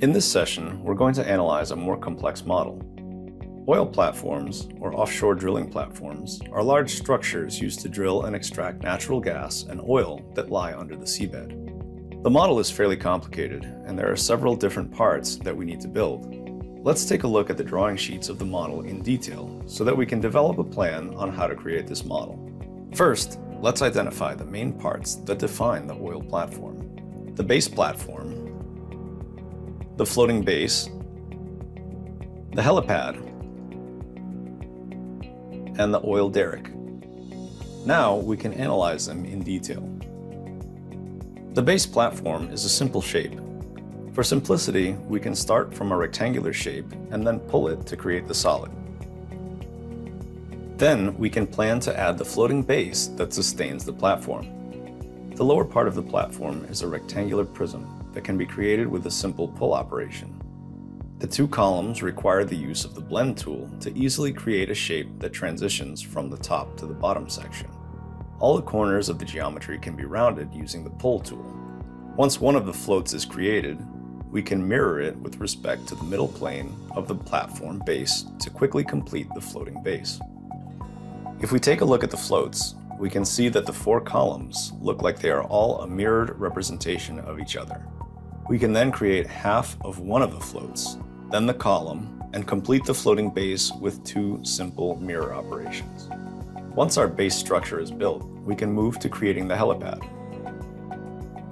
In this session, we're going to analyze a more complex model. Oil platforms, or offshore drilling platforms, are large structures used to drill and extract natural gas and oil that lie under the seabed. The model is fairly complicated, and there are several different parts that we need to build. Let's take a look at the drawing sheets of the model in detail so that we can develop a plan on how to create this model. First, let's identify the main parts that define the oil platform. The base platform the floating base, the helipad, and the oil derrick. Now we can analyze them in detail. The base platform is a simple shape. For simplicity, we can start from a rectangular shape and then pull it to create the solid. Then we can plan to add the floating base that sustains the platform. The lower part of the platform is a rectangular prism that can be created with a simple pull operation. The two columns require the use of the blend tool to easily create a shape that transitions from the top to the bottom section. All the corners of the geometry can be rounded using the pull tool. Once one of the floats is created, we can mirror it with respect to the middle plane of the platform base to quickly complete the floating base. If we take a look at the floats, we can see that the four columns look like they are all a mirrored representation of each other. We can then create half of one of the floats, then the column, and complete the floating base with two simple mirror operations. Once our base structure is built, we can move to creating the helipad.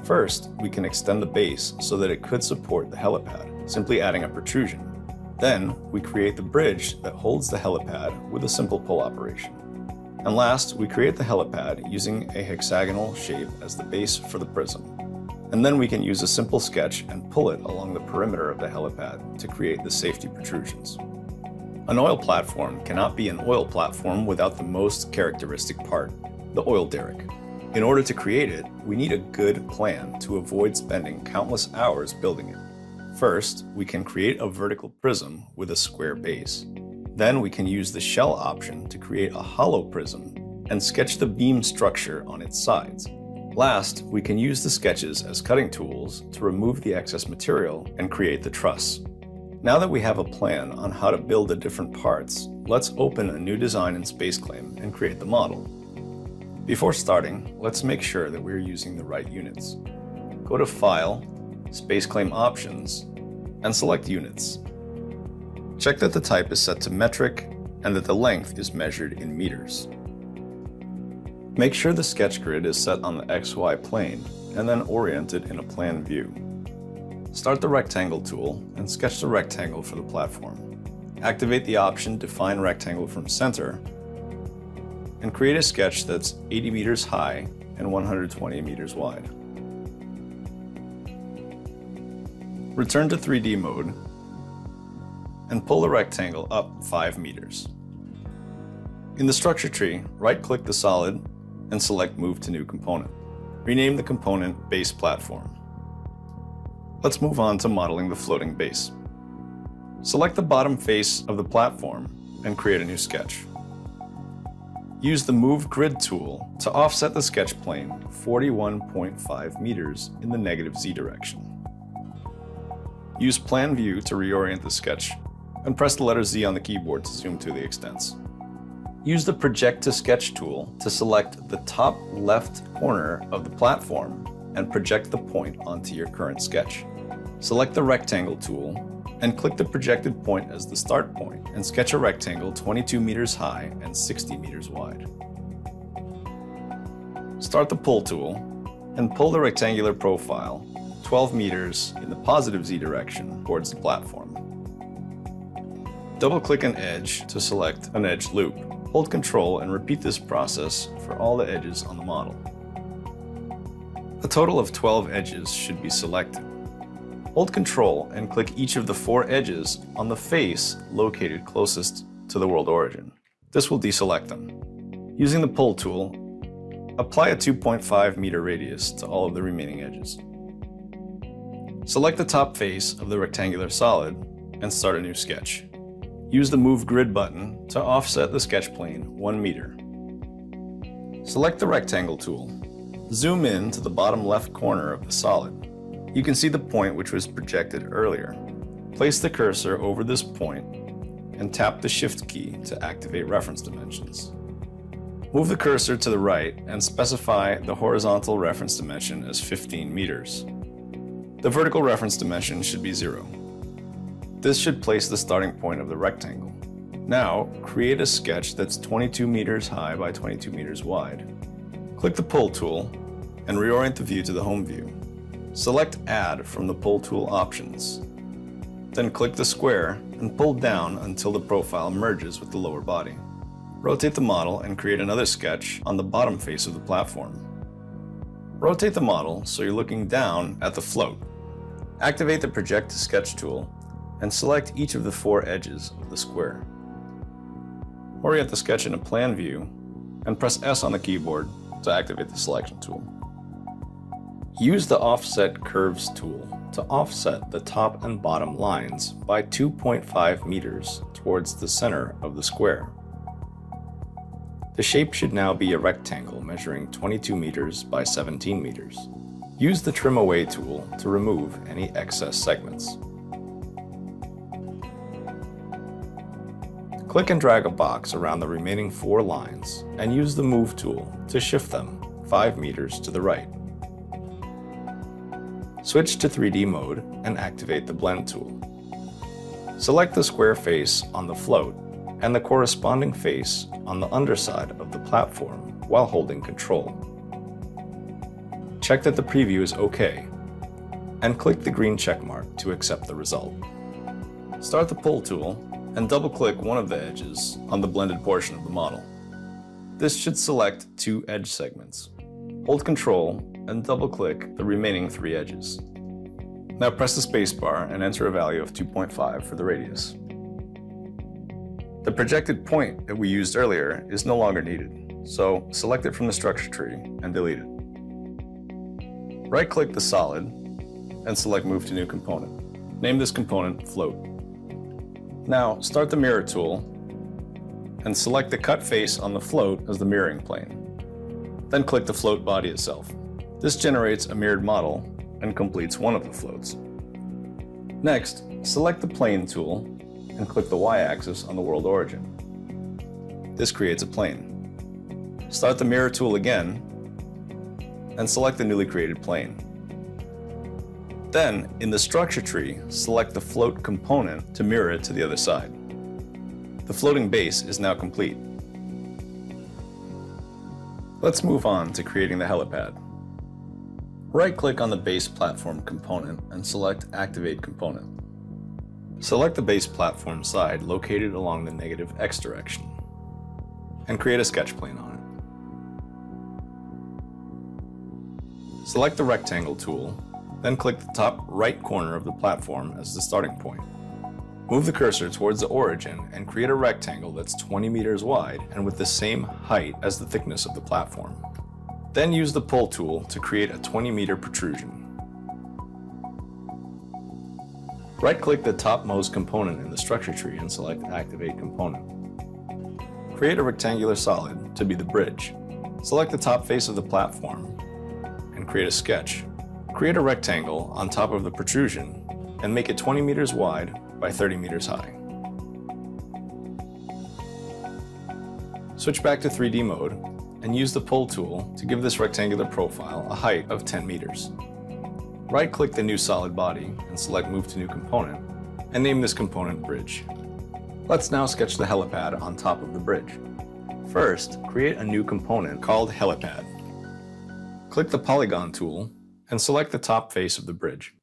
First, we can extend the base so that it could support the helipad, simply adding a protrusion. Then, we create the bridge that holds the helipad with a simple pull operation. And last, we create the helipad using a hexagonal shape as the base for the prism and then we can use a simple sketch and pull it along the perimeter of the helipad to create the safety protrusions. An oil platform cannot be an oil platform without the most characteristic part, the oil derrick. In order to create it, we need a good plan to avoid spending countless hours building it. First, we can create a vertical prism with a square base. Then we can use the shell option to create a hollow prism and sketch the beam structure on its sides. Last, we can use the sketches as cutting tools to remove the excess material and create the truss. Now that we have a plan on how to build the different parts, let's open a new design in SpaceClaim and create the model. Before starting, let's make sure that we're using the right units. Go to File, SpaceClaim Options, and select Units. Check that the type is set to metric and that the length is measured in meters. Make sure the sketch grid is set on the XY plane and then oriented in a plan view. Start the rectangle tool and sketch the rectangle for the platform. Activate the option Define Rectangle from Center and create a sketch that's 80 meters high and 120 meters wide. Return to 3D mode and pull the rectangle up 5 meters. In the structure tree, right-click the solid and select Move to New Component. Rename the component Base Platform. Let's move on to modeling the floating base. Select the bottom face of the platform and create a new sketch. Use the Move Grid tool to offset the sketch plane 41.5 meters in the negative z direction. Use Plan View to reorient the sketch, and press the letter Z on the keyboard to zoom to the extents. Use the Project to Sketch tool to select the top left corner of the platform and project the point onto your current sketch. Select the Rectangle tool and click the projected point as the start point and sketch a rectangle 22 meters high and 60 meters wide. Start the Pull tool and pull the rectangular profile 12 meters in the positive z direction towards the platform. Double-click an edge to select an edge loop. Hold Control and repeat this process for all the edges on the model. A total of 12 edges should be selected. Hold Control and click each of the four edges on the face located closest to the world origin. This will deselect them. Using the Pull tool, apply a 2.5 meter radius to all of the remaining edges. Select the top face of the rectangular solid and start a new sketch. Use the Move Grid button to offset the sketch plane 1 meter. Select the Rectangle tool. Zoom in to the bottom left corner of the solid. you can see the point which was projected earlier. Place the cursor over this point and tap the Shift key to activate reference dimensions. Move the cursor to the right and specify the horizontal reference dimension as 15 meters. The vertical reference dimension should be 0. This should place the starting point of the rectangle. Now, create a sketch that's 22 meters high by 22 meters wide. Click the Pull tool and reorient the view to the home view. Select Add from the Pull tool options. Then click the square and pull down until the profile merges with the lower body. Rotate the model and create another sketch on the bottom face of the platform. Rotate the model so you're looking down at the float. Activate the Project to Sketch tool and select each of the four edges of the square. Orient the sketch in a plan view and press S on the keyboard to activate the selection tool. Use the Offset Curves tool to offset the top and bottom lines by 2.5 meters towards the center of the square. The shape should now be a rectangle measuring 22 meters by 17 meters. Use the Trim Away tool to remove any excess segments. Click and drag a box around the remaining four lines and use the Move tool to shift them 5 meters to the right. Switch to 3D mode and activate the Blend tool. Select the square face on the float and the corresponding face on the underside of the platform while holding Control. Check that the preview is OK, and click the green checkmark to accept the result. Start the Pull tool and double-click one of the edges on the blended portion of the model. This should select two edge segments. Hold Control and double-click the remaining three edges. Now press the spacebar and enter a value of 2.5 for the radius. The projected point that we used earlier is no longer needed, so select it from the structure tree and delete it. Right-click the solid and select Move to New Component. Name this component Float. Now start the Mirror tool and select the cut face on the float as the mirroring plane. Then click the float body itself. This generates a mirrored model and completes one of the floats. Next, select the Plane tool and click the Y-axis on the world origin. This creates a plane. Start the Mirror tool again and select the newly created plane. Then, in the structure tree, select the float component to mirror it to the other side. The floating base is now complete. Let's move on to creating the helipad. Right-click on the base platform component and select Activate Component. Select the base platform side located along the negative x direction and create a sketch plane on it. Select the rectangle tool, then click the top right corner of the platform as the starting point. Move the cursor towards the origin and create a rectangle that's 20 meters wide and with the same height as the thickness of the platform. Then use the pull tool to create a 20 meter protrusion. Right-click the topmost component in the structure tree and select Activate Component. Create a rectangular solid to be the bridge. Select the top face of the platform and create a sketch. Create a rectangle on top of the protrusion and make it 20 meters wide by 30 meters high. Switch back to 3D mode and use the pull tool to give this rectangular profile a height of 10 meters. Right-click the new solid body and select Move to New Component, and name this component Bridge. Let's now sketch the helipad on top of the bridge. First, create a new component called Helipad. Click the Polygon tool and select the top face of the bridge.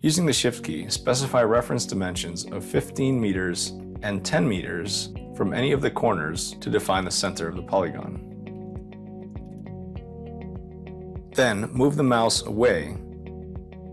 Using the Shift key, specify reference dimensions of 15 meters and 10 meters from any of the corners to define the center of the polygon. Then move the mouse away.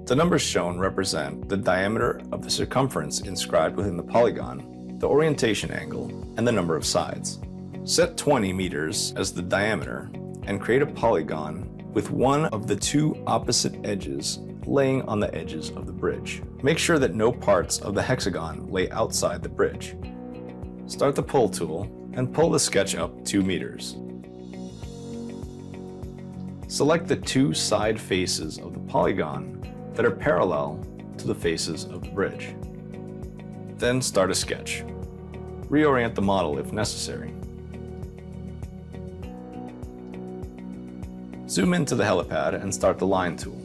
The numbers shown represent the diameter of the circumference inscribed within the polygon, the orientation angle, and the number of sides. Set 20 meters as the diameter and create a polygon with one of the two opposite edges laying on the edges of the bridge. Make sure that no parts of the hexagon lay outside the bridge. Start the pull tool and pull the sketch up 2 meters. Select the two side faces of the polygon that are parallel to the faces of the bridge. Then start a sketch. Reorient the model if necessary. Zoom into the helipad and start the line tool.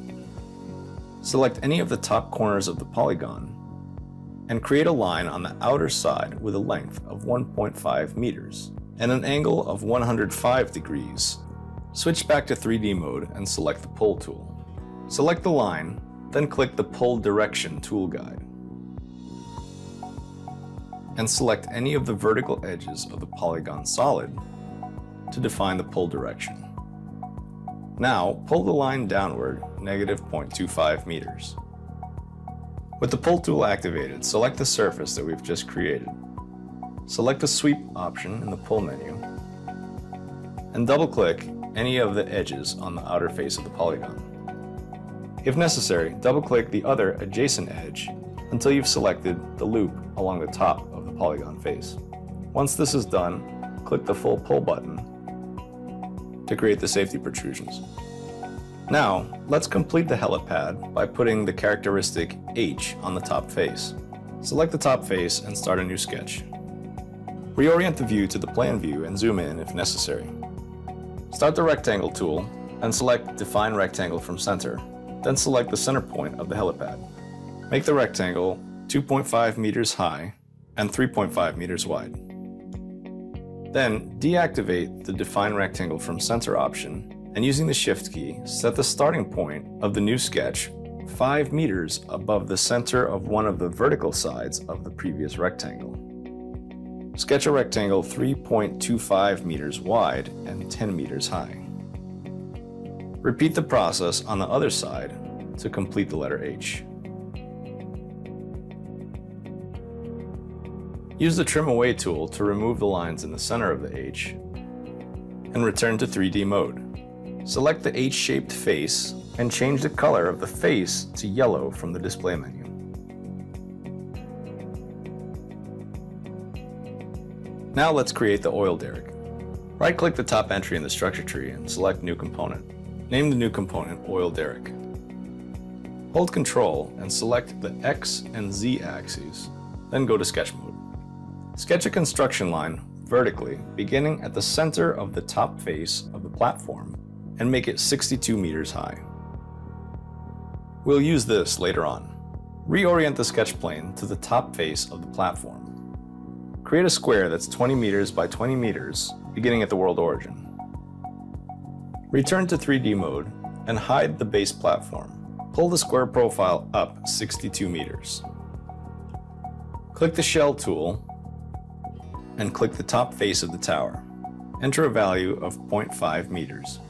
Select any of the top corners of the polygon and create a line on the outer side with a length of 1.5 meters and an angle of 105 degrees. Switch back to 3D mode and select the Pull tool. Select the line, then click the Pull Direction tool guide. And select any of the vertical edges of the polygon solid to define the pull direction. Now, pull the line downward negative 0.25 meters. With the pull tool activated, select the surface that we've just created. Select the sweep option in the pull menu, and double-click any of the edges on the outer face of the polygon. If necessary, double-click the other adjacent edge until you've selected the loop along the top of the polygon face. Once this is done, click the full pull button to create the safety protrusions. Now, let's complete the helipad by putting the characteristic H on the top face. Select the top face and start a new sketch. Reorient the view to the plan view and zoom in if necessary. Start the rectangle tool and select Define Rectangle from Center, then select the center point of the helipad. Make the rectangle 2.5 meters high and 3.5 meters wide. Then deactivate the Define Rectangle from Center option and using the Shift key, set the starting point of the new sketch 5 meters above the center of one of the vertical sides of the previous rectangle. Sketch a rectangle 3.25 meters wide and 10 meters high. Repeat the process on the other side to complete the letter H. Use the Trim Away tool to remove the lines in the center of the H and return to 3D mode. Select the H-shaped face and change the color of the face to yellow from the display menu. Now let's create the oil derrick. Right-click the top entry in the structure tree and select New Component. Name the new component Oil Derrick. Hold Ctrl and select the X and Z axes, then go to Sketch Mode. Sketch a construction line vertically beginning at the center of the top face of the platform and make it 62 meters high. We'll use this later on. Reorient the sketch plane to the top face of the platform. Create a square that's 20 meters by 20 meters, beginning at the world origin. Return to 3D mode and hide the base platform. Pull the square profile up 62 meters. Click the Shell tool and click the top face of the tower. Enter a value of 0.5 meters.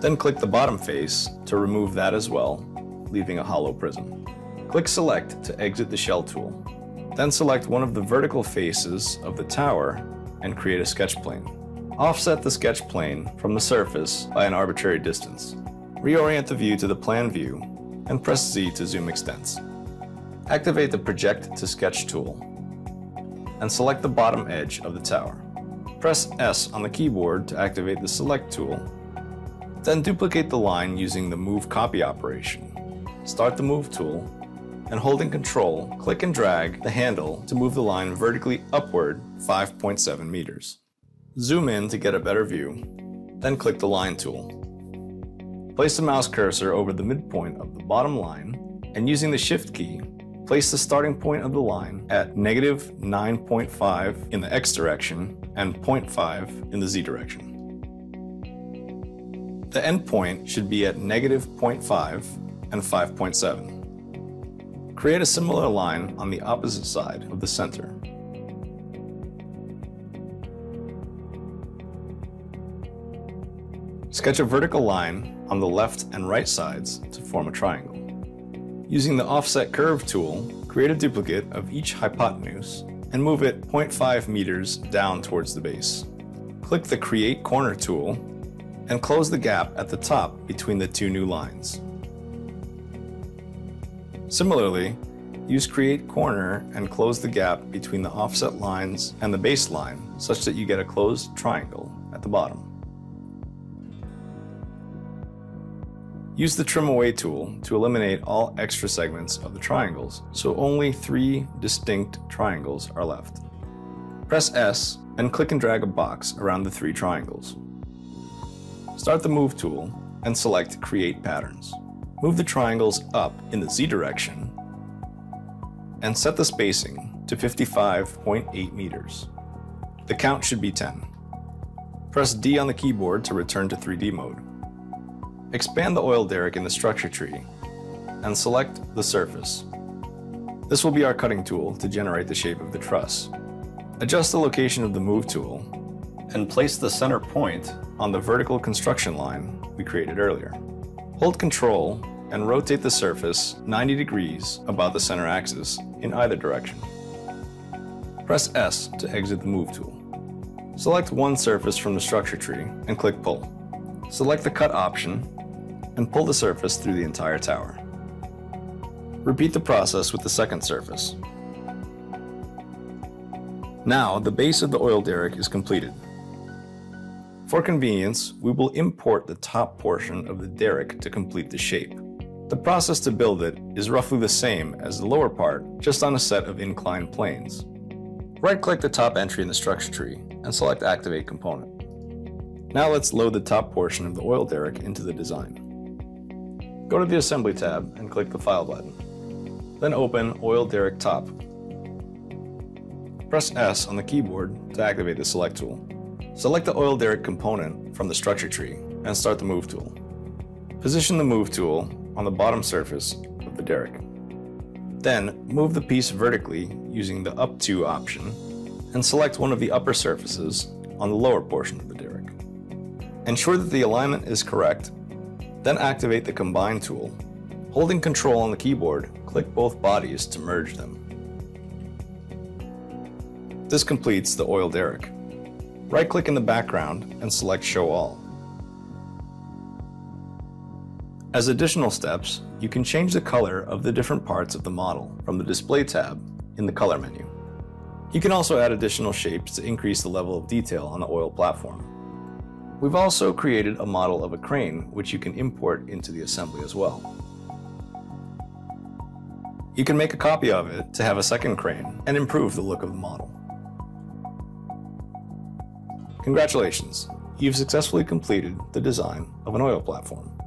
Then click the bottom face to remove that as well, leaving a hollow prism. Click Select to exit the shell tool. Then select one of the vertical faces of the tower and create a sketch plane. Offset the sketch plane from the surface by an arbitrary distance. Reorient the view to the plan view and press Z to zoom extents. Activate the Project to Sketch tool and select the bottom edge of the tower. Press S on the keyboard to activate the Select tool then duplicate the line using the Move Copy operation. Start the Move tool, and holding Control, click and drag the handle to move the line vertically upward 5.7 meters. Zoom in to get a better view, then click the Line tool. Place the mouse cursor over the midpoint of the bottom line, and using the Shift key, place the starting point of the line at negative 9.5 in the X direction and 0.5 in the Z direction. The endpoint should be at negative 0.5 and 5.7. Create a similar line on the opposite side of the center. Sketch a vertical line on the left and right sides to form a triangle. Using the Offset Curve tool, create a duplicate of each hypotenuse and move it 0.5 meters down towards the base. Click the Create Corner tool and close the gap at the top between the two new lines. Similarly, use Create Corner and close the gap between the offset lines and the baseline such that you get a closed triangle at the bottom. Use the Trim Away tool to eliminate all extra segments of the triangles, so only three distinct triangles are left. Press S and click and drag a box around the three triangles. Start the Move tool and select Create Patterns. Move the triangles up in the Z direction and set the spacing to 55.8 meters. The count should be 10. Press D on the keyboard to return to 3D mode. Expand the oil derrick in the structure tree and select the surface. This will be our cutting tool to generate the shape of the truss. Adjust the location of the Move tool and place the center point on the vertical construction line we created earlier. Hold Ctrl and rotate the surface 90 degrees about the center axis in either direction. Press S to exit the Move tool. Select one surface from the structure tree and click Pull. Select the Cut option and pull the surface through the entire tower. Repeat the process with the second surface. Now, the base of the oil derrick is completed. For convenience, we will import the top portion of the derrick to complete the shape. The process to build it is roughly the same as the lower part, just on a set of inclined planes. Right-click the top entry in the structure tree and select Activate Component. Now let's load the top portion of the oil derrick into the design. Go to the Assembly tab and click the File button. Then open Oil Derrick Top. Press S on the keyboard to activate the Select tool. Select the oil derrick component from the structure tree and start the Move tool. Position the Move tool on the bottom surface of the derrick. Then move the piece vertically using the Up To option and select one of the upper surfaces on the lower portion of the derrick. Ensure that the alignment is correct, then activate the Combine tool. Holding Control on the keyboard, click both bodies to merge them. This completes the oil derrick. Right-click in the background and select Show All. As additional steps, you can change the color of the different parts of the model from the Display tab in the Color menu. You can also add additional shapes to increase the level of detail on the oil platform. We've also created a model of a crane which you can import into the assembly as well. You can make a copy of it to have a second crane and improve the look of the model. Congratulations, you've successfully completed the design of an oil platform.